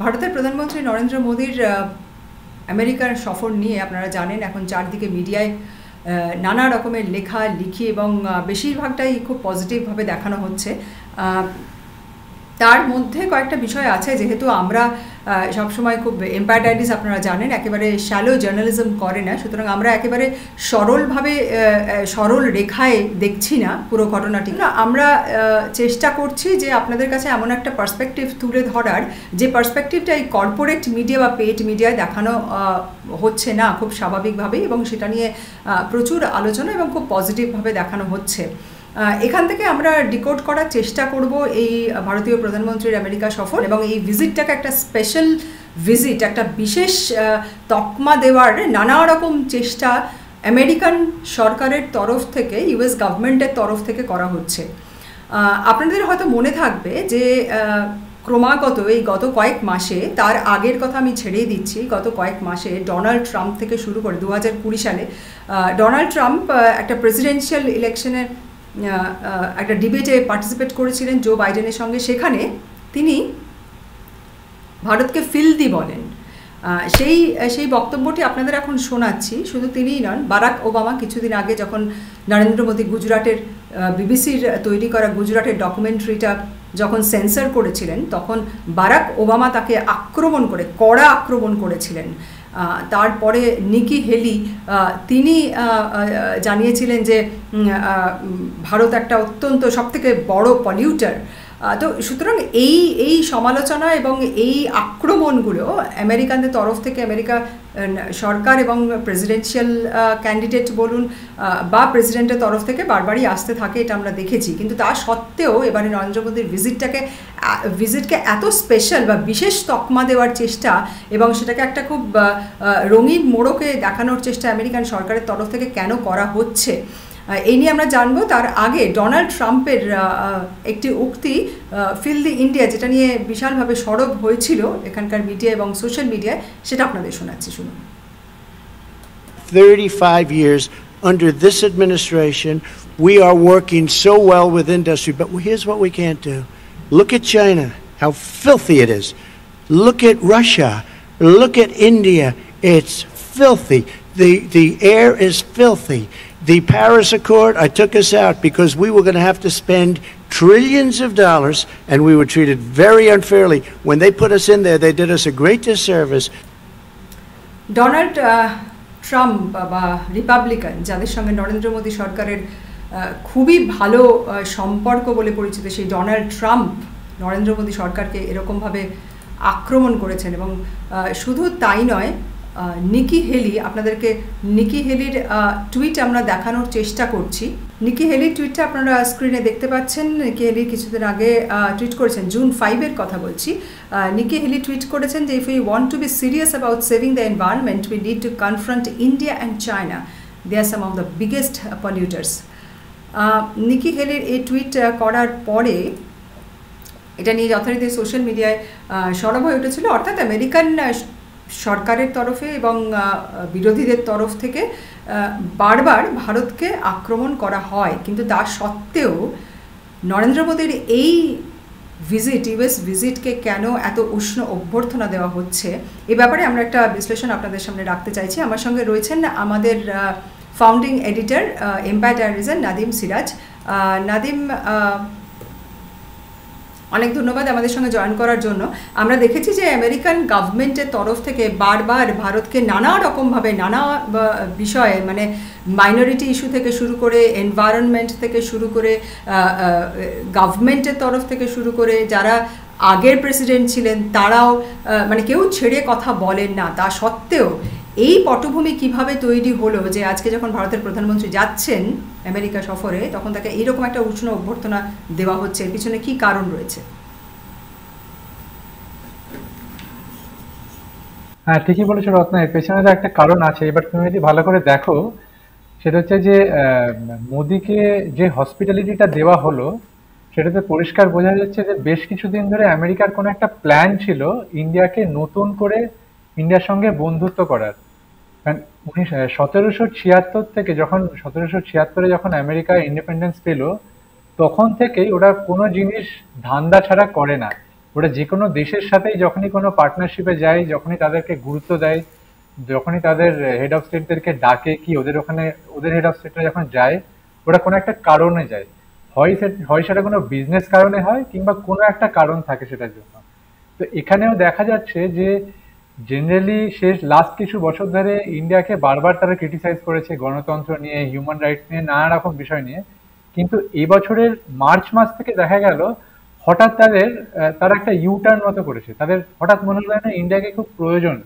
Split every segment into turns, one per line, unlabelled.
ভারতের প্রধানমন্ত্রী নরেন্দ্র মোদীর আমেরিকার সফর নিয়ে আপনারা জানেন, এখন চারদিকে মিডিয়ায় নানা রকমের লেখা, লিখি এবং বেশিরভাগটাই খুব পজিটিভভাবে দেখানো হচ্ছে। তার মধ্যে কয়েকটা বিষয় আছে, যেহেতু আমরা সবসময় খুব এম্পায়ারটাইটিস আপনারা জানেন, একেবারে শ্যালো জার্নালিজম করে না। সুতরাং আমরা একেবারে সরলভাবে সরল রেখায় দেখছি না পুরো ঘটনাটি না, আমরা চেষ্টা করছি যে আপনাদের কাছে এমন একটা পার্সপেক্টিভ তুলে ধরার। যে পার্সপেক্টিভটা এই কর্পোরেট মিডিয়া বা পেড মিডিয়ায় দেখানো হচ্ছে না খুব স্বাভাবিকভাবেই এবং সেটা নিয়ে প্রচুর আলোচনা এবং খুব পজিটিভভাবে দেখানো হচ্ছে। এখান থেকে আমরা ডিকোড করার চেষ্টা করব এই ভারতীয় প্রধানমন্ত্রীর আমেরিকা সফর এবং এই ভিজিটটাকে একটা স্পেশাল ভিজিট, একটা বিশেষ তকমা দেওয়ার নানা রকম চেষ্টা আমেরিকান সরকারের তরফ থেকে, ইউএস গভর্নমেন্টের তরফ থেকে করা হচ্ছে। আপনাদের হয়তো মনে থাকবে যে ক্রমাগত এই গত কয়েক মাসে, তার আগের কথা আমি ছেড়েই দিচ্ছি, গত কয়েক মাসে ডোনাল্ড ট্রাম্প থেকে শুরু করে, দু কুড়ি সালে ডোনাল্ড ট্রাম্প একটা প্রেসিডেন্সিয়াল ইলেকশনের একটা ডিবেটে পার্টিসিপেট করেছিলেন জো বাইডেনের সঙ্গে। সেখানে তিনি ভারতকে ফিলদি বলেন। সেই সেই বক্তব্যটি আপনাদের এখন শোনাচ্ছি। শুধু তিনিই নন, বারাক ওবামা কিছুদিন আগে যখন নরেন্দ্র মোদী গুজরাটের বিবিসির তৈরি করা গুজরাটের ডকুমেন্টারিটা যখন সেন্সার করেছিলেন, তখন বারাক ওবামা তাকে আক্রমণ করে, কড়া আক্রমণ করেছিলেন। তারপরে নিকি হেলি তিনি জানিয়েছিলেন যে ভারত একটা অত্যন্ত সবথেকে বড় পলিউটার তো সুতরাং এই এই সমালোচনা এবং এই আক্রমণগুলো আমেরিকানদের তরফ থেকে আমেরিকা সরকার এবং প্রেসিডেন্সিয়াল ক্যান্ডিডেট বলুন বা প্রেসিডেন্টের তরফ থেকে বারবারই আসতে থাকে, এটা আমরা দেখেছি। কিন্তু তা সত্ত্বেও এবারে নরেন্দ্র মোদীর ভিজিটটাকে ভিজিটকে এত স্পেশাল বা বিশেষ তকমা দেওয়ার চেষ্টা এবং সেটাকে একটা খুব রঙিন মোড়কে দেখানোর চেষ্টা আমেরিকান সরকারের তরফ থেকে কেন করা হচ্ছে? এই নিয়ে আমরা জানবো তার আগে ডোনাল্ড ট্রাম্পের একটি উক্তি ফিল দি ইন্ডিয়া যেটা নিয়ে বিশালভাবে সরব হয়েছিল এখানকার মিডিয়া এবং সোশ্যাল মিডিয়ায় সেটা আপনাদের শোনাচ্ছি শুনুন
35 years under this administration we are working so well with industry but here's what we can't do look at China how filthy it is look at Russia look at India it's filthy the the air is filthy The Paris Accord, I took us out because we were going to have to spend trillions of dollars and we were treated very unfairly. When they put us in there, they did us a great disservice.
Donald Trump বা Republican যাদের সঙ্গে নরেন্দ্র মোদী সরকারের খুবই ভালো সম্পর্ক বলে পরিচিত সেই ডোনাল্ড ট্রাম্প নরেন্দ্র মোদী সরকারকে এরকমভাবে আক্রমণ করেছেন এবং শুধু তাই নয় নিকি হেলি, আপনাদেরকে নিকি হেলির টুইট আমরা দেখানোর চেষ্টা করছি। নিকি হেলির টুইটটা আপনারা স্ক্রিনে দেখতে পাচ্ছেন। নিকি হেলি কিছুদিন আগে টুইট করেছেন জুন ফাইভের কথা বলছি। নিকি হেলি টুইট করেছেন যে if you want to be serious about saving the environment we need to confront India and China they are some of the biggest polluters Nikki হেলির এই টুইট করার পরে এটা নিয়ে যথারীতি সোশ্যাল মিডিয়ায় সরব হয়ে উঠেছিল। অর্থাৎ আমেরিকান সরকারের তরফে এবং বিরোধীদের তরফ থেকে বারবার ভারতকে আক্রমণ করা হয়। কিন্তু তা সত্ত্বেও নরেন্দ্র মোদীর এই ভিজিট ইউএস ভিজিটকে কেন এত উষ্ণ অভ্যর্থনা দেওয়া হচ্ছে, এ ব্যাপারে আমরা একটা বিশ্লেষণ আপনাদের সামনে রাখতে চাইছি। আমার সঙ্গে রয়েছেন আমাদের founding editor empire Nadim Siraj. Nadim অনেক ধন্যবাদ আমাদের সঙ্গে জয়েন করার জন্য। আমরা দেখেছি যে আমেরিকান গভর্নমেন্টের তরফ থেকে বারবার ভারতকে নানা রকমভাবে নানা বিষয়ে মানে মাইনরিটি ইস্যু থেকে শুরু করে এনভায়রনমেন্ট থেকে শুরু করে গভর্নমেন্টের তরফ থেকে শুরু করে যারা আগের প্রেসিডেন্ট ছিলেন তারাও মানে কেউ ছেড়ে কথা বলেন না। তা সত্ত্বেও এই পটভূমি কীভাবে তৈরি হলো? যে আজকে যখন ভারতের প্রধানমন্ত্রী যাচ্ছেন আমেরিকা সফরে, তখন তাকে এইরকম একটা উষ্ণ অভ্যর্থনা দেওয়া হচ্ছে। এর পিছনে কি কারণ রয়েছে?
হ্যাঁ ঠিকই বলেছ রত্না। এর পেছনে তো একটা কারণ আছে। এবার তুমি যদি ভালো করে দেখো, সেটা হচ্ছে যে মোদিকে যে হসপিটালিটিটা দেওয়া হলো, সেটাতে পরিষ্কার বোঝা যাচ্ছে যে বেশ কিছুদিন ধরে আমেরিকার কোনো একটা প্ল্যান ছিল, ইন্ডিয়াকে নতুন করে ইন্ডিয়ার সঙ্গে বন্ধুত্ব করার। সতেরোশো ছিয়াত্তর থেকে যখন, সতেরোশো ছিয়াত্তরে যখন আমেরিকা ইন্ডিপেন্ডেন্স পেল, তখন থেকেই ওরা কোনো জিনিস ধান্দা ছাড়া করে না। ওরা যে কোনো দেশের সাথেই যখনই কোনো পার্টনারশিপে যায়, যখনই তাদেরকে গুরুত্ব দেয়, যখনই তাদের হেড অফ স্টেটদেরকে ডাকে কি ওদের ওখানে, ওদের হেড অফ স্টেটরা যখন যায়, ওরা কোনো একটা কারণে যায়। হয় হয় সেটা কোনো বিজনেস কারণে হয় কিংবা কোনো একটা কারণ থাকে সেটার জন্য। তো এখানেও দেখা যাচ্ছে যে জেনারেলি শেষ লাস্ট কিছু বছর ধরে ইন্ডিয়াকে বারবার তারা ক্রিটিসাইজ করেছে গণতন্ত্র নিয়ে হিউম্যান রাইটস নিয়ে, নানা রকম বিষয় নিয়ে। কিন্তু এবছরের মার্চ মাস থেকে দেখা গেল, হঠাৎ তাদের তারা একটা ইউটার্ন মতো করেছে। তাদের হঠাৎ মনে হলো না ইন্ডিয়াকে খুব প্রয়োজন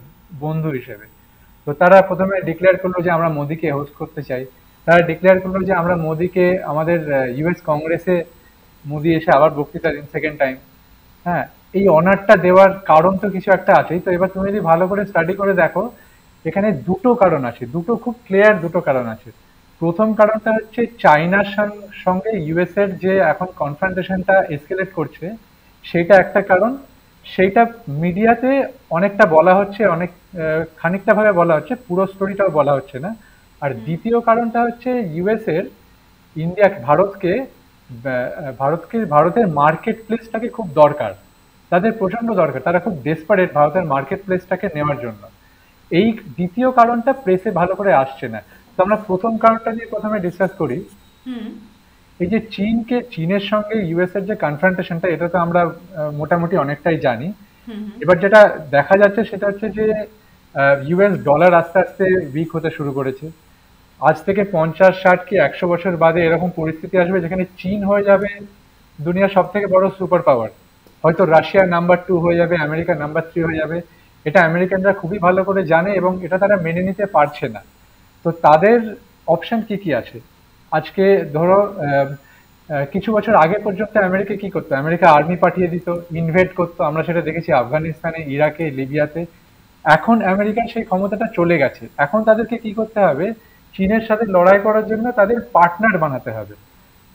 বন্ধু হিসেবে। তো তারা প্রথমে ডিক্লেয়ার করল যে আমরা মোদিকে হোস্ট করতে চাই। তারা ডিক্লেয়ার করল যে আমরা মোদিকে, আমাদের ইউএস কংগ্রেসে মোদি এসে আবার বক্তৃতা দিন সেকেন্ড টাইম হ্যাঁ এই অনারটা দেওয়ার কারণ তো কিছু একটা আছেই। তো এবার তুমি যদি ভালো করে স্টাডি করে দেখো এখানে দুটো কারণ আছে। দুটো খুব ক্লিয়ার দুটো কারণ আছে। প্রথম কারণটা হচ্ছে চাইনার সঙ্গে ইউএস এর যে এখন কনফ্রান্টেশনটা এসকেলেট করছে সেটা একটা কারণ। সেইটা মিডিয়াতে অনেকটা বলা হচ্ছে অনেক খানিকটা ভাবে বলা হচ্ছে পুরো স্টোরিটাও বলা হচ্ছে না। আর দ্বিতীয় কারণটা হচ্ছে ইউএস এর ইন্ডিয়া ভারতকে ভারতকে ভারতের মার্কেট প্লেসটাকে খুব দরকার। তাদের প্রচণ্ড দরকার। তারা খুব ডেসপারেট ভারতের মার্কেট প্লেসটাকে নেওয়ার জন্য। এই দ্বিতীয় কারণটা প্রেসে ভালো করে আসছে না। তো আমরা প্রথম কারণটা নিয়ে প্রথমে ডিসকাস করি। এই যে চীনকে চীনের সঙ্গে ইউএস এর যে কনফ্রান্টেশনটা এটা তো আমরা মোটামুটি অনেকটাই জানি। এবার যেটা দেখা যাচ্ছে সেটা হচ্ছে যে ইউএস ডলার আস্তে আস্তে উইক হতে শুরু করেছে। আজ থেকে পঞ্চাশ ষাট কি একশো বছর বাদে এরকম পরিস্থিতি আসবে যেখানে চীন হয়ে যাবে দুনিয়ার সব থেকে বড় সুপার পাওয়ার হয়তো রাশিয়া নাম্বার টু হয়ে যাবে, আমেরিকা নাম্বার থ্রি হয়ে যাবে। এটা আমেরিকানরা খুবই ভালো করে জানে এবং এটা তারা মেনে নিতে পারছে না। তো তাদের অপশন কি কি আছে? আজকে ধরো কিছু বছর আগে পর্যন্ত আমেরিকা কি করতো? আমেরিকা আর্মি পাঠিয়ে দিত ইনভেট করতো। আমরা সেটা দেখেছি আফগানিস্তানে, ইরাকে, লিবিয়াতে। এখন আমেরিকার সেই ক্ষমতাটা চলে গেছে। এখন তাদেরকে কি করতে হবে? চীনের সাথে লড়াই করার জন্য তাদের পার্টনার বানাতে হবে।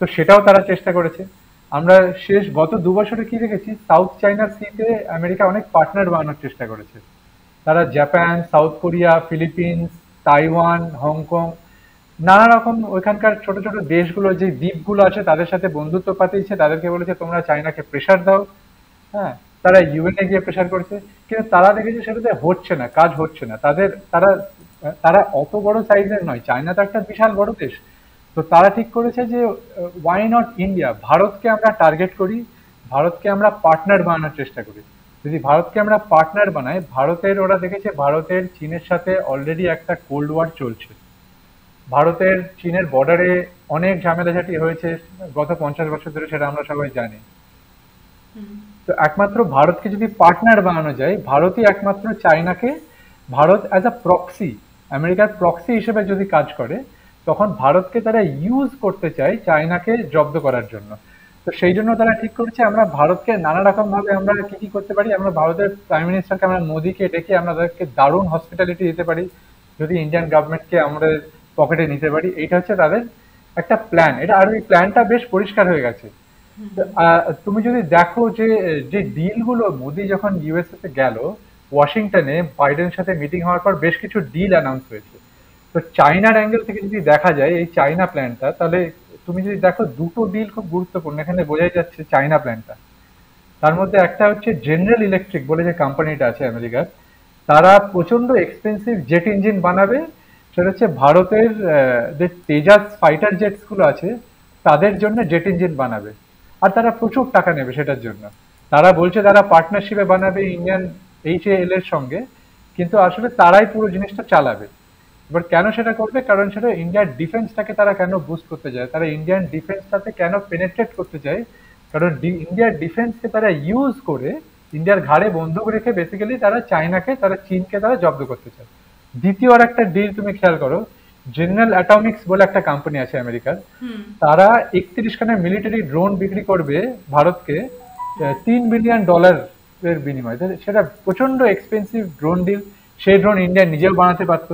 তো সেটাও তারা চেষ্টা করেছে। আমরা শেষ গত দু বছরে কি দেখেছি? সাউথ চাইনার সিতে আমেরিকা অনেক পার্টনার বানানোর চেষ্টা করেছে। তারা Japan South Korea Philippines Taiwan Hong নানা রকম ওইখানকার ছোট ছোট দেশগুলো যে দ্বীপগুলো আছে, তাদের সাথে বন্ধুত্ব পাতিয়েছে। তাদেরকে বলেছে, তোমরা চাইনাকে প্রেশার দাও। হ্যাঁ তারা ইউএনএ গিয়ে প্রেশার করেছে। কিন্তু তারা দেখেছে সেটাতে হচ্ছে না, কাজ হচ্ছে না। তাদের, তারা তারা অত বড় সাইজের নয়। চায়না তো একটা বিশাল বড় দেশ। তো তারা ঠিক করেছে যে ওয়াই নট ইন্ডিয়া ভারতকে আমরা টার্গেট করি ভারতকে আমরা পার্টনার বানানোর চেষ্টা করি। যদি ভারতকে আমরা পার্টনার বানাই ভারতের ওরা দেখেছে ভারতের চীনের সাথে অলরেডি একটা কোল্ড ওয়ার চলছে। ভারতের চীনের বর্ডারে অনেক ঝামেলাঝাটি হয়েছে গত পঞ্চাশ বছর ধরে সেটা আমরা সবাই জানি। তো একমাত্র ভারতকে যদি পার্টনার বানানো যায় ভারতই একমাত্র চায়নাকে ভারত অ্যাজ আ প্রক্সি আমেরিকার প্রক্সি হিসেবে যদি কাজ করে তখন ভারতকে তারা ইউজ করতে চায় চায়নাকে জব্দ করার জন্য। তো সেই জন্য তারা ঠিক করেছে আমরা ভারতকে নানা রকম ভাবে আমরা কি কি করতে পারি আমরা ভারতের প্রাইম মিনিস্টারকে আমরা মোদীকে ডেকে আমরা তাদেরকে দারুণ হসপিটালিটি দিতে পারি যদি ইন্ডিয়ান গভর্নমেন্টকে আমাদের পকেটে নিতে পারি এইটা হচ্ছে তাদের একটা প্ল্যান এটা আর ওই প্ল্যানটা বেশ পরিষ্কার হয়ে গেছে। তুমি যদি দেখো যে যে ডিলগুলো মোদি যখন ইউএসএ তে গেল ওয়াশিংটনে বাইডেনের সাথে মিটিং হওয়ার পর বেশ কিছু ডিল অ্যানাউন্স হয়েছে। তো চাইনার অ্যাঙ্গেল থেকে যদি দেখা যায়, এই চাইনা প্ল্যানটা তাহলে তুমি যদি দেখো দুটো ডিল খুব গুরুত্বপূর্ণ, এখানে বোঝাই যাচ্ছে চাইনা প্ল্যানটা তার মধ্যে একটা হচ্ছে জেনারেল ইলেকট্রিক বলে যে কোম্পানিটা আছে আমেরিকার, তারা প্রচণ্ড এক্সপেন্সিভ জেট ইঞ্জিন বানাবে। সেটা হচ্ছে ভারতের যে তেজাস ফাইটার জেটসগুলো আছে, তাদের জন্য জেট ইঞ্জিন বানাবে। আর তারা প্রচুর টাকা নেবে সেটার জন্য। তারা বলছে তারা পার্টনারশিপে বানাবে ইন্ডিয়ান এইচ এর সঙ্গে, কিন্তু আসলে তারাই পুরো জিনিসটা চালাবে। এবার কেন সেটা করবে? কারণ সেটা ইন্ডিয়ার ডিফেন্সটাকে তারা কেন বুস্ট করতে চায় তারা ইন্ডিয়ান ডিফেন্সটাতে কেন পেনেট্রেট করতে চায় কারণ ইন্ডিয়ার ডিফেন্সকে তারা ইউজ করে ইন্ডিয়ার ঘাড়ে বন্দুক রেখে বেসিক্যালি তারা চাইনাকে তারা চীনকে তারা জব্দ করতে চায়। দ্বিতীয় আর একটা ডিল তুমি খেয়াল করো জেনারেল অ্যাটমিক্স বলে একটা কোম্পানি আছে আমেরিকার। তারা একত্রিশ খানা মিলিটারি ড্রোন বিক্রি করবে ভারতকে তিন বিলিয়ন ডলার এর বিনিময়ে। সেটা প্রচণ্ড এক্সপেন্সিভ ড্রোন ডিল সেই ড্রোন ইন্ডিয়া নিজেও বানাতে পারতো।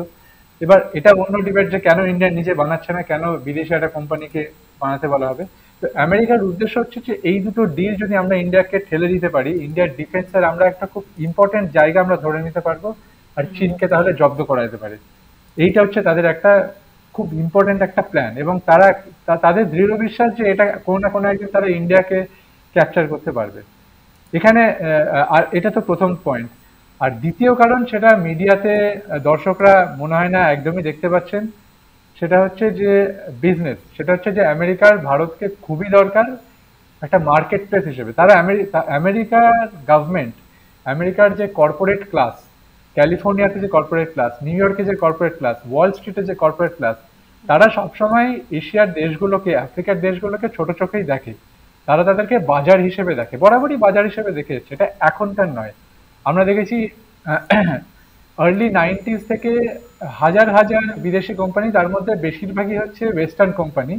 এবার এটা অন্য ডিবেট যে কেন ইন্ডিয়া নিজে বানাচ্ছে না কেন বিদেশি একটা কোম্পানিকে বানাতে বলা হবে? তো আমেরিকার উদ্দেশ্য হচ্ছে যে এই দুটো ডিল যদি আমরা ইন্ডিয়াকে ঠেলে দিতে পারি ইন্ডিয়ার ডিফেন্সের আমরা একটা খুব ইম্পর্টেন্ট জায়গা আমরা ধরে নিতে পারব আর চীনকে তাহলে জব্দ করা যেতে পারে। এইটা হচ্ছে তাদের একটা খুব ইম্পর্টেন্ট একটা প্ল্যান এবং তারা তাদের দৃঢ় বিশ্বাস যে এটা কোনো না কোনো একদিন তারা ইন্ডিয়াকে ক্যাপচার করতে পারবে। এখানে আর এটা তো প্রথম পয়েন্ট আর দ্বিতীয় কারণ সেটা মিডিয়াতে দর্শকরা মনে হয় না একদমই দেখতে পাচ্ছেন। সেটা হচ্ছে যে বিজনেস সেটা হচ্ছে যে আমেরিকার ভারতকে খুবই দরকার একটা মার্কেট প্লেস হিসেবে। তারা আমেরিকার গভর্নমেন্ট আমেরিকার যে কর্পোরেট ক্লাস ক্যালিফোর্নিয়াতে যে কর্পোরেট ক্লাস নিউ ইয়র্কে যে কর্পোরেট ক্লাস ওয়াল স্ট্রিটে যে কর্পোরেট ক্লাস তারা সবসময় এশিয়ার দেশগুলোকে, আফ্রিকার দেশগুলোকে ছোট চোখেই দেখে। তারা তাদেরকে বাজার হিসেবে দেখে। বরাবরই বাজার হিসেবে দেখে। সেটা এখনকার নয়। আমরা দেখেছি আর্লি নাইনটিস থেকে হাজার হাজার বিদেশি কোম্পানি তার মধ্যে বেশিরভাগই হচ্ছে ওয়েস্টার্ন কোম্পানি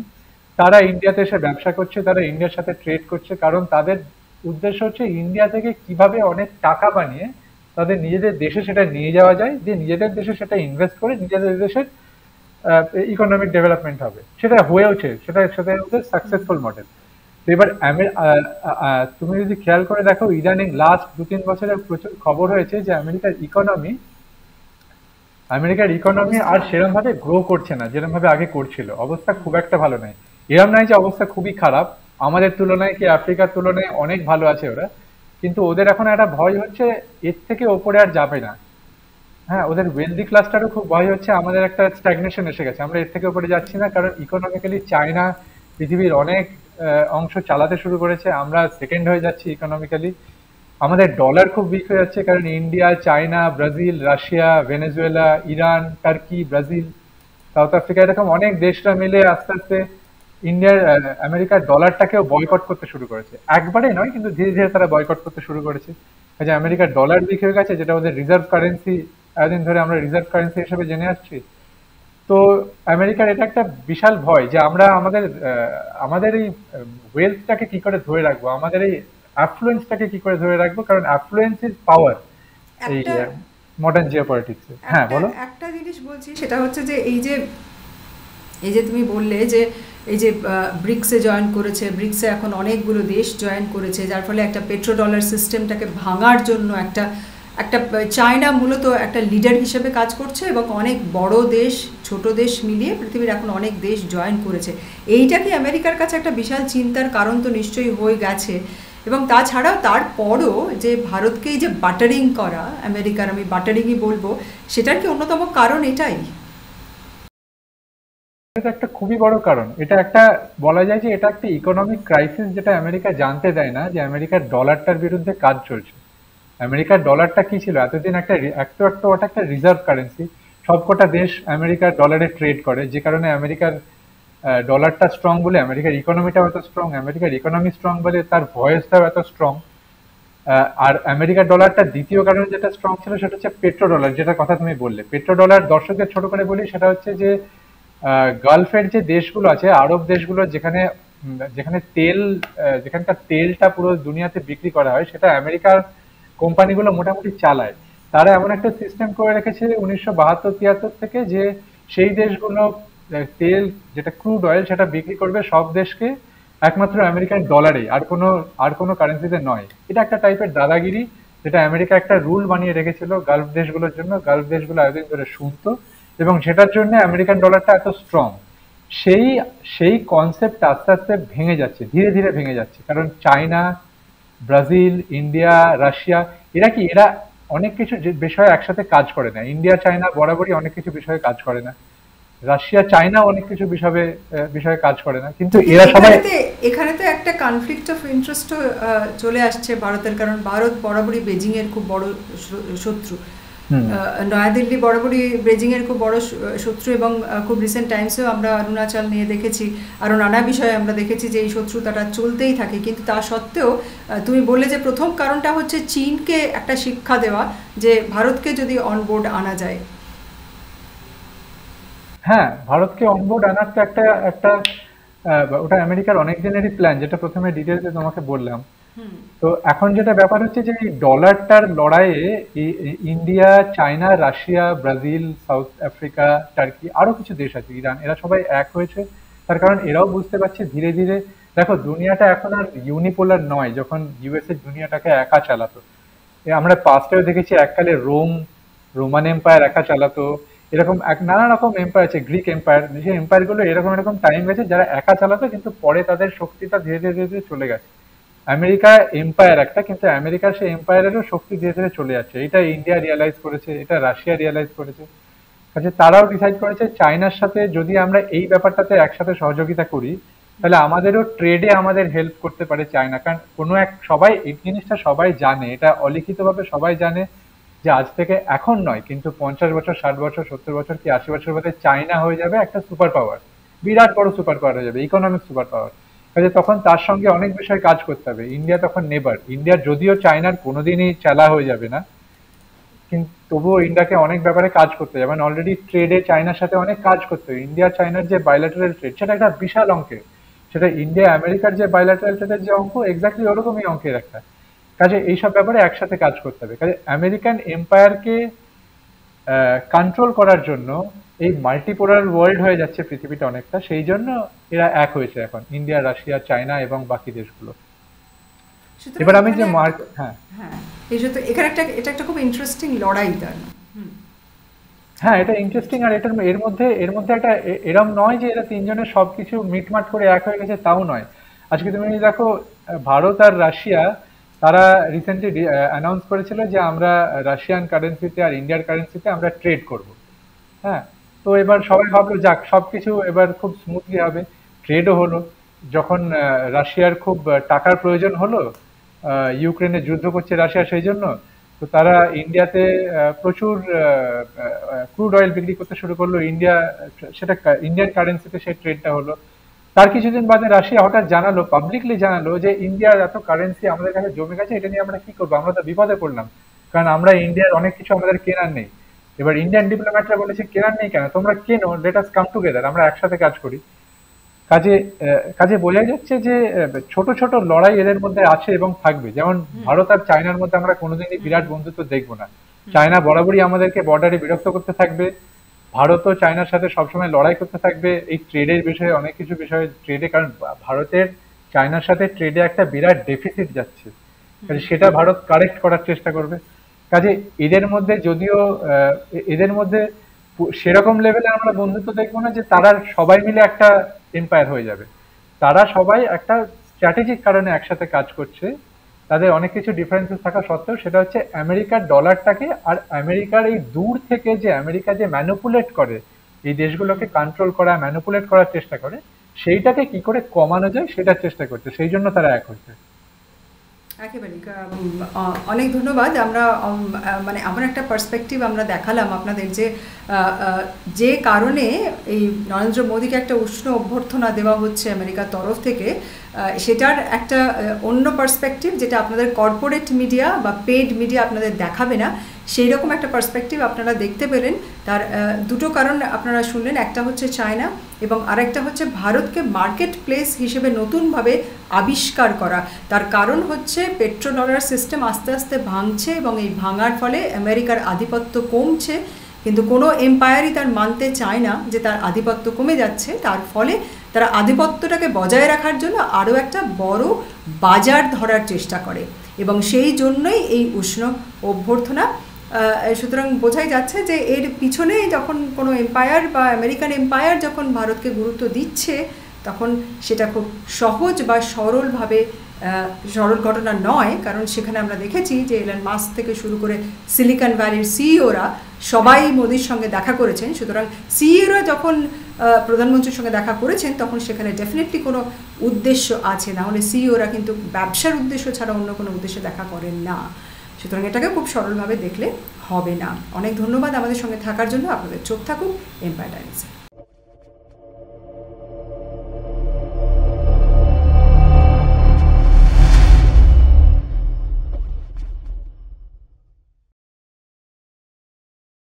তারা ইন্ডিয়াতে এসে ব্যবসা করছে, তারা ইন্ডিয়ার সাথে ট্রেড করছে, কারণ তাদের উদ্দেশ্য হচ্ছে ইন্ডিয়া থেকে কীভাবে অনেক টাকা বানিয়ে তাদের নিজেদের দেশে সেটা নিয়ে যাওয়া যায়, যে নিজেদের দেশে সেটা ইনভেস্ট করে নিজেদের দেশের ইকোনমিক ডেভেলপমেন্ট হবে। সেটা হয়েওছে, সেটা সেটা হচ্ছে সাকসেসফুল মডেল তো এবার তুমি যদি খেয়াল করে দেখো ইদানিং লাস্ট দু তিন বছরের প্রচুর খবর হয়েছে যে আমেরিকার ইকোনমি আমেরিকার ইকোনমি আর সেরকম ভাবে গ্রো করছে না যেরকম ভাবে আগে করছিল। অবস্থা খুব একটা ভালো নয় এরম নয় যে অবস্থা খুবই খারাপ। আমাদের তুলনায় কি আফ্রিকার তুলনায় অনেক ভালো আছে ওরা। কিন্তু ওদের এখন একটা ভয় হচ্ছে এর থেকে ওপরে আর যাবে না। হ্যাঁ ওদের ওয়েলদি ক্লাসটারও খুব ভয় হচ্ছে আমাদের একটা স্ট্যাগনেশন এসে গেছে। আমরা এর থেকে ওপরে যাচ্ছি না কারণ ইকোনমিক্যালি চায়না পৃথিবীর অনেক অংশ চালাতে শুরু করেছে। আমরা সেকেন্ড হয়ে যাচ্ছি ইকোনমিক্যালি আমাদের ডলার খুব উইক হয়ে যাচ্ছে কারণ India China Brazil Russia Venezuela Iran Turkey Brazil South Africa এরকম অনেক দেশরা মিলে আস্তে আস্তে ইন্ডিয়ার আমেরিকার ডলারটাকেও বয়কট করতে শুরু করেছে। একবারে নয়, কিন্তু ধীরে ধীরে তারা বয়কট করতে শুরু করেছে। আমেরিকার ডলার উইক হয়ে গেছে, যেটা ওদের রিজার্ভ কারেন্সি এতদিন ধরে আমরা রিজার্ভ কারেন্সি হিসেবে জেনে আসছি তো আমেরিকার এটা একটা বিশাল ভয় যে আমরা আমাদের আমাদের এই ওয়েলথটাকে কি করে ধরে রাখব? আমাদের এই অ্যাফ্লুয়েন্সটাকে কি করে ধরে রাখব? কারণ অ্যাফ্লুয়েন্স ইজ পাওয়ার এই মডার্ন জিওপলিটিক্স হ্যাঁ বলো।
একটা জিনিস বলছি সেটা হচ্ছে যে এই যে এই যে তুমি বললে যে এই যে ব্রিক্সে জয়েন করেছে ব্রিক্সে এখন অনেকগুলো দেশ জয়েন করেছে যার ফলে একটা পেট্রো ডলার সিস্টেমটাকে ভাঙার জন্য একটা একটা, চায়না মূলত একটা লিডার হিসেবে কাজ করছে এবং অনেক বড় দেশ, ছোট দেশ মিলিয়ে পৃথিবীর এখন অনেক দেশ জয়েন করেছে। এইটা কি আমেরিকার কাছে একটা বিশাল চিন্তার কারণ তো নিশ্চয়ই হয়ে গেছে। এবং তাছাড়াও তারপরও যে ভারতকে যে বাটারিং করা, আমেরিকার আমি বাটারিংই বলব, সেটার কি অন্যতম কারণ এটাই?
এটা একটা খুবই বড় কারণ। এটা একটা, বলা যায় যে এটা একটা ইকোনমিক ক্রাইসিস যেটা আমেরিকা জানতে দেয় না যে আমেরিকার ডলারটার বিরুদ্ধে কাজ চলছে। আমেরিকার ডলারটা কি ছিল? এতদিন একটা একটু ওটা একটা রিজার্ভ কারেন্সি সবকটা দেশ আমেরিকার ডলারে ট্রেড করে, যে কারণে আমেরিকার ডলারটা স্ট্রং বলে, আমেরিকার ইকোনমিটাও এত স্ট্রং আমেরিকার ইকোনমি স্ট্রং বলে তার ভয়েসটাও এত স্ট্রং আর আমেরিকার ডলারটা দ্বিতীয় কারণে যেটা স্ট্রং ছিল সেটা হচ্ছে পেট্রো ডলার যেটা কথা তুমি বললে। পেট্রো ডলার দর্শকদের ছোট করে বলি, সেটা হচ্ছে যে গালফের যে দেশগুলো আছে, আরব দেশগুলো যেখানে যেখানে তেল যেখানকার তেলটা পুরো দুনিয়াতে বিক্রি করা হয়, সেটা আমেরিকার কোম্পানিগুলো মোটামুটি চালায়। তারা এমন একটা সিস্টেম করে রেখেছে উনিশশো বাহাত্তর, তিয়াত্তর থেকে যে সেই দেশগুলো তেল যেটা ক্রুড অয়েল সেটা বিক্রি করবে সব দেশকে একমাত্র আমেরিকান ডলারে আর কোনো আর কোনো কারেন্সিতে নয়। এটা একটা টাইপের দাদাগিরি, যেটা আমেরিকা একটা রুল বানিয়ে রেখেছিল গালফ দেশগুলোর জন্য। গালফ দেশগুলো এতদিন ধরে শুনতো এবং সেটার জন্য আমেরিকান ডলারটা এত স্ট্রং সেই সেই কনসেপ্ট আস্তে আস্তে ভেঙে যাচ্ছে, ধীরে ধীরে ভেঙে যাচ্ছে। কারণ চায়না ব্রাজিল ইন্ডিয়া রাশিয়া এরা কি এরা অনেক কিছু বিষয়ে একসাথে কাজ করে না। ইন্ডিয়া চায়না বরাবরই অনেক কিছু বিষয়ে কাজ করে না। রাশিয়া চায়না অনেক কিছু বিষয়ে বিষয়ে কাজ করে না। কিন্তু এরা সবাই
এখানে তো একটা কনফ্লিক্ট অফ ইন্টারেস্ট চলে আসছে ভারতের। কারণ ভারত বরাবরই বেজিং এর খুব বড় শত্রু। নয়াদিল্লি বরাবরই বেজিং এর খুব বড় শত্রু এবং খুব রিসেন্ট টাইমসেও আমরা অরুণাচল নিয়ে দেখেছি। আরও নানা বিষয়ে আমরা দেখেছি যে এই শত্রুতাটা চলতেই থাকে। কিন্তু তা সত্ত্বেও তুমি বললে যে প্রথম কারণটা হচ্ছে চীনকে একটা শিক্ষা দেওয়া যে ভারতকে যদি অনবোর্ড আনা যায়।
হ্যাঁ ভারতকে অনবোর্ড আনার তো একটা একটা ওটা আমেরিকার অনেক দিনেরই প্ল্যান যেটা প্রথমে ডিটেলসে তোমাকে বললাম। তো এখন যেটা ব্যাপার হচ্ছে যে ডলারটার লড়াইয়ে India, China, Russia, Brazil, South Africa, Turkey, আরও কিছু দেশ আছে, ইরান, এরা সবাই এক হয়েছে। তার কারণ এরাও বুঝতে পারছে ধীরে ধীরে। দেখো, দুনিয়াটা এখন আর ইউনিপোলার নয়, যখন ইউএসএ দুনিয়াটাকে একা চালাতো। আমরা পাস্টেও দেখেছি এককালে রোম রোমান এম্পায়ার একা চালাতো। এরকম এক, নানা রকম এম্পায়ার আছে গ্রিক এম্পায়ার যে এম্পায়ারগুলো এরকম এরকম টাইম গেছে, যারা একা চালাতো, কিন্তু পরে তাদের শক্তিটা ধীরে ধীরে ধীরে চলে গেছে। আমেরিকা এম্পায়ার একটা, কিন্তু আমেরিকার সেই এম্পায়ারেরও শক্তি ধীরে ধীরে চলে যাচ্ছে। এটা ইন্ডিয়া রিয়ালাইজ করেছে, এটা রাশিয়া রিয়ালাইজ করেছে। কাজে তারাও ডিসাইড করেছে চায়নার সাথে যদি আমরা এই ব্যাপারটাতে একসাথে সহযোগিতা করি, তাহলে আমাদেরও ট্রেডে আমাদের হেল্প করতে পারে চায়না কারণ কোনো এক, সবাই এই জিনিসটা সবাই জানে, এটা অলিখিতভাবে সবাই জানে যে আজ থেকে এখন নয়, কিন্তু পঞ্চাশ বছর, ষাট বছর, সত্তর বছর কি আশি বছর বাদে চায়না হয়ে যাবে একটা সুপার পাওয়ার বিরাট বড় সুপার পাওয়ার হয়ে যাবে ইকোনমিক সুপার পাওয়ার কাজে তখন তার সঙ্গে অনেক বিষয় কাজ করতে হবে। ইন্ডিয়া তখন নেবার ইন্ডিয়া যদিও চায়নার কোনোদিনই চালা হয়ে যাবে না, কিন্তু তবুও ইন্ডিয়াকে অনেক ব্যাপারে কাজ করতে হবে মানে অলরেডি ট্রেডে চায়নার সাথে অনেক কাজ করতে হবে ইন্ডিয়া চায়নার যে বাইলেটারাল ট্রেড সেটা একটা বিশাল অঙ্কের সেটা ইন্ডিয়া আমেরিকার যে বাইলেটারাল ট্রেডের যে অঙ্ক এক্স্যাক্টলি ওরকমই অঙ্কের একটা। কাজে এইসব ব্যাপারে একসাথে কাজ করতে হবে। কাজে আমেরিকান এম্পায়ারকে কন্ট্রোল করার জন্য এই মাল্টিপোলার ওয়ার্ল্ড হয়ে যাচ্ছে পৃথিবীটা অনেকটা সেই জন্য এরা এক হয়েছে এখন ইন্ডিয়া রাশিয়া চায়না এবং বাকি দেশগুলো। এবার আমি যে মার্ক হ্যাঁ।
হ্যাঁ এই যে এখানে একটা এটা একটা খুব ইন্টারেস্টিং লড়াই তার।
হ্যাঁ এটা ইন্টারেস্টিং আর এটার এর মধ্যে এর মধ্যে একটা এরম নয় যে এরা তিনজনের সবকিছু মিটমাট করে এক হয়ে গেছে তাও নয়। আজকে তুমি দেখো ভারত আর রাশিয়া তারা রিসেন্টলি অ্যানাউন্স করেছিল যে আমরা রাশিয়ান কারেন্সিতে আর ইন্ডিয়ার কারেন্সিতে আমরা ট্রেড করব। হ্যাঁ তো এবার সবাই ভাবলো, যাক, সবকিছু এবার খুব স্মুথলি হবে। ট্রেডও হলো। যখন রাশিয়ার খুব টাকার প্রয়োজন হলো ইউক্রেনে যুদ্ধ করছে রাশিয়া সেই জন্য, তো তারা ইন্ডিয়াতে প্রচুর ক্রুড অয়েল বিক্রি করতে শুরু করল। ইন্ডিয়া, সেটা ইন্ডিয়ান কারেন্সিতে সেই ট্রেডটা হলো। তার কিছুদিন বাদে রাশিয়া হঠাৎ জানালো পাবলিকলি জানালো যে ইন্ডিয়ার এত কারেন্সি আমাদের কাছে জমে গেছে, এটা নিয়ে আমরা কি করব? আমরা তো বিপদে পড়লাম। কারণ আমরা ইন্ডিয়ার অনেক কিছু আমাদের কেনার নেই। এবার ইন্ডিয়ান ডিপ্লোম্যাটরা বলেছে কেনার নেই কেন? তোমরা কেনো? লেট আস কাম টুগেদার আমরা একসাথে কাজ করি। কাজে কাজে বোঝা যাচ্ছে যে ছোট ছোট লড়াই এদের মধ্যে আছে এবং থাকবে। যেমন ভারত আর চায়নার মধ্যে আমরা কোনোদিনই বিরাট বন্ধুত্ব দেখব না। চায়না বরাবরই আমাদেরকে বর্ডারে বিরক্ত করতে থাকবে। ভারতও চায়নার সাথে সবসময় লড়াই করতে থাকবে। এই ট্রেডের বিষয়ে অনেক কিছু বিষয়ে ট্রেডে কারণ ভারতের চায়নার সাথে ট্রেডে একটা বিরাট ডেফিসিট যাচ্ছে। সেটা ভারত কারেক্ট করার চেষ্টা করবে। কাজে এদের মধ্যে যদিও এদের মধ্যে সেরকম লেভেলে আমরা বন্ধুত্ব দেখব না যে তারা সবাই মিলে একটা এম্পায়ার হয়ে যাবে। তারা সবাই একটা স্ট্র্যাটেজিক কারণে একসাথে কাজ করছে। তাদের অনেক কিছু ডিফারেন্সেস থাকা সত্ত্বেও সেটা হচ্ছে আমেরিকার ডলারটাকে আর আমেরিকার এই দূর থেকে যে আমেরিকা যে ম্যানুপুলেট করে, এই দেশগুলোকে কন্ট্রোল করা ম্যানুপুলেট করার চেষ্টা করে, সেইটাকে কি করে কমানো যায় সেটার চেষ্টা করছে। সেই জন্য তারা এক হয়েছে
একেবারেই। অনেক ধন্যবাদ। আমরা মানে এমন একটা পার্সপেক্টিভ আমরা দেখালাম আপনাদের যে যে কারণে এই নরেন্দ্র মোদীকে একটা উষ্ণ অভ্যর্থনা দেওয়া হচ্ছে আমেরিকার তরফ থেকে সেটার একটা অন্য পার্সপেক্টিভ যেটা আপনাদের কর্পোরেট মিডিয়া বা পেড মিডিয়া আপনাদের দেখাবে না সেই রকম একটা পার্সপেক্টিভ আপনারা দেখতে পেলেন। তার দুটো কারণ আপনারা শুনলেন, একটা হচ্ছে চায়না এবং আরেকটা হচ্ছে ভারতকে মার্কেট প্লেস হিসেবে নতুনভাবে আবিষ্কার করা। তার কারণ হচ্ছে পেট্রো ডলার সিস্টেম আস্তে আস্তে ভাঙছে এবং এই ভাঙার ফলে আমেরিকার আধিপত্য কমছে। কিন্তু কোনো এম্পায়ারই তার মানতে চায় না যে তার আধিপত্য কমে যাচ্ছে। তার ফলে তারা আধিপত্যটাকে বজায় রাখার জন্য আরও একটা বড় বাজার ধরার চেষ্টা করে এবং সেই জন্যই এই উষ্ণ অভ্যর্থনা সুতরাং বোঝাই যাচ্ছে যে এর পিছনে যখন কোনো এম্পায়ার বা আমেরিকান এম্পায়ার যখন ভারতকে গুরুত্ব দিচ্ছে, তখন সেটা খুব সহজ বা সরলভাবে সরল ঘটনা নয়, কারণ সেখানে আমরা দেখেছি যে এলান মাস থেকে শুরু করে সিলিকন ভ্যালির সিইওরা সবাই মোদির সঙ্গে দেখা করেছেন। সুতরাং সিইওরা যখন প্রধানমন্ত্রীর সঙ্গে দেখা করেছেন, তখন সেখানে ডেফিনেটলি কোনো উদ্দেশ্য আছে। না হলে সিইওরা কিন্তু ব্যবসার উদ্দেশ্য ছাড়া অন্য কোনো উদ্দেশ্যে দেখা করেন না। সুতরাং এটাকে খুব সরলভাবে দেখলে হবে না। অনেক ধন্যবাদ আমাদের সঙ্গে থাকার জন্য। আপনাদের চোখ থাকুক এম্পায়ার